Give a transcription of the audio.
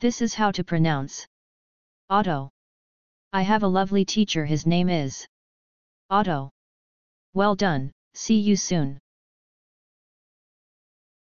This is how to pronounce. Otto. I have a lovely teacher his name is Otto. Well done, see you soon.